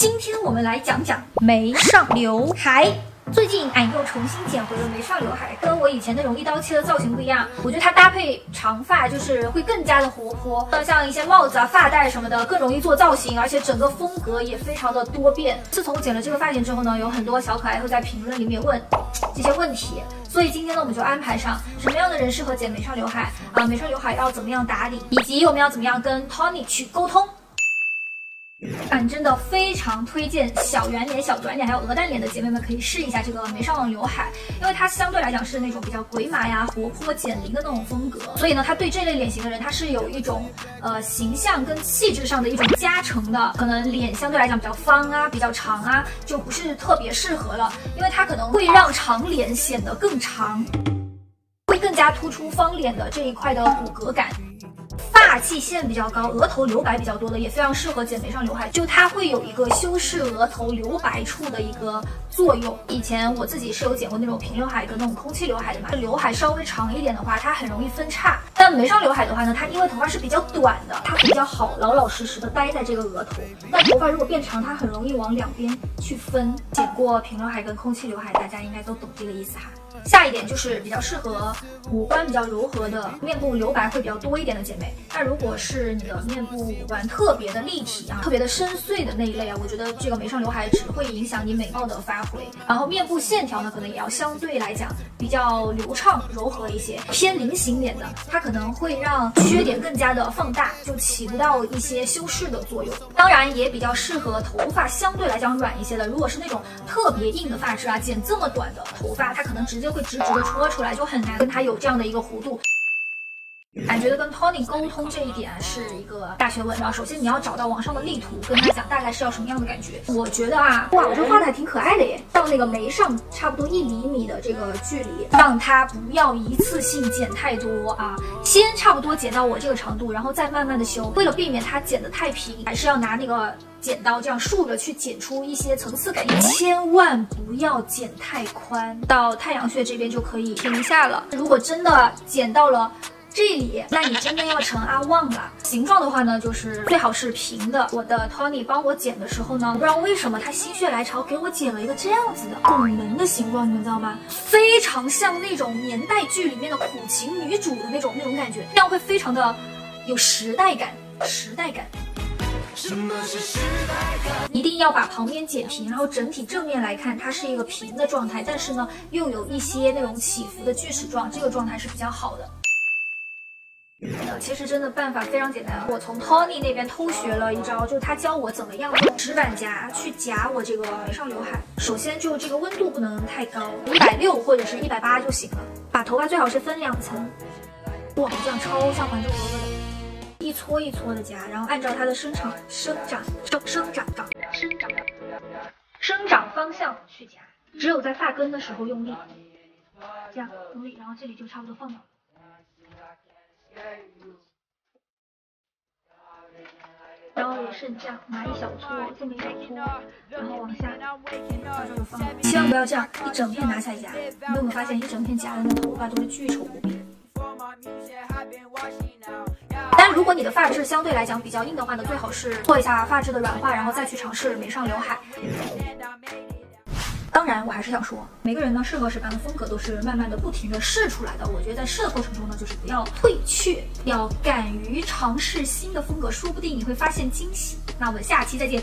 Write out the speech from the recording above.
今天我们来讲讲眉上刘海。最近俺又重新剪回了眉上刘海，跟我以前那种一刀切的造型不一样。我觉得它搭配长发就是会更加的活泼，像一些帽子啊、发带什么的更容易做造型，而且整个风格也非常的多变。自从剪了这个发型之后呢，有很多小可爱会在评论里面问这些问题，所以今天呢我们就安排上什么样的人适合剪眉上刘海啊，眉上刘海要怎么样打理，以及我们要怎么样跟 Tony 去沟通。俺真的非常推荐小圆脸、小短脸还有鹅蛋脸的姐妹们可以试一下这个眉上刘海，因为它相对来讲是那种比较鬼马呀、活泼减龄的那种风格，所以呢，它对这类脸型的人，它是有一种呃形象跟气质上的一种加成的。可能脸相对来讲比较方啊、比较长啊，就不是特别适合了，因为它可能会让长脸显得更长，会更加突出方脸的这一块的骨骼感。发际线比较高，额头留白比较多的，也非常适合剪眉上刘海。就它会有一个修饰额头留白处的一个作用。以前我自己是有剪过那种平刘海跟那种空气刘海的嘛。刘海稍微长一点的话，它很容易分叉。但眉上刘海的话呢，它因为头发是比较短的，它比较好老老实实的待在这个额头。但头发如果变长，它很容易往两边去分。剪过平刘海跟空气刘海，大家应该都懂这个意思哈。下一点就是比较适合五官比较柔和的面部留白会比较多一点的姐妹。那如果是你的面部五官特别的立体啊，特别的深邃的那一类啊，我觉得这个眉上刘海只会影响你美貌的发挥。然后面部线条呢，可能也要相对来讲比较流畅柔和一些。偏菱形脸的，它可能会让缺点更加的放大，就起不到一些修饰的作用。当然也比较适合头发相对来讲软一些的。如果是那种特别硬的发质啊，剪这么短的头发，它可能直接。会直直的戳出来，就很难跟它有这样的一个弧度。俺觉得跟 Tony 沟通这一点是一个大学问啊。首先你要找到网上的例图，跟他讲大概是要什么样的感觉。我觉得啊，哇，我这画的还挺可爱的耶。到那个眉上差不多一厘米的这个距离，让他不要一次性剪太多啊，先差不多剪到我这个长度，然后再慢慢的修。为了避免它剪得太平，还是要拿那个剪刀这样竖着去剪出一些层次感。千万不要剪太宽，到太阳穴这边就可以停下了。如果真的剪到了。这里，那你真的要成阿旺了。形状的话呢，就是最好是平的。我的 Tony 帮我剪的时候呢，不知道为什么他心血来潮给我剪了一个这样子的拱门的形状，你们知道吗？非常像那种年代剧里面的苦情女主的那种那种感觉，这样会非常的有时代感。时代感。什么是时代感？一定要把旁边剪平，然后整体正面来看，它是一个平的状态，但是呢，又有一些那种起伏的锯齿状，这个状态是比较好的。其实真的办法非常简单，我从 Tony 那边偷学了一招，就是他教我怎么样用直板夹去夹我这个眉上刘海。首先就这个温度不能太高，一百六或者是一百八就行了。把头发最好是分两层，哇，这样超像《还珠格格》的，一撮一撮的夹，然后按照它的生长、生长、生生长、长、生长、生长方向去夹，只有在发根的时候用力，这样用力，然后这里就差不多放了。然后也是这样，拿一小撮，这么一小撮，然后往下，到这就放。千万不要这样一整片拿下来夹，你有没有发现一整片夹的那头发都是巨丑无比？但如果你的发质相对来讲比较硬的话呢，最好是做一下发质的软化，然后再去尝试眉上刘海。当然，我还是想说，每个人呢适合什么样的风格，都是慢慢的、不停的试出来的。我觉得在试的过程中呢，就是不要退却，要敢于尝试新的风格，说不定你会发现惊喜。那我们下期再见。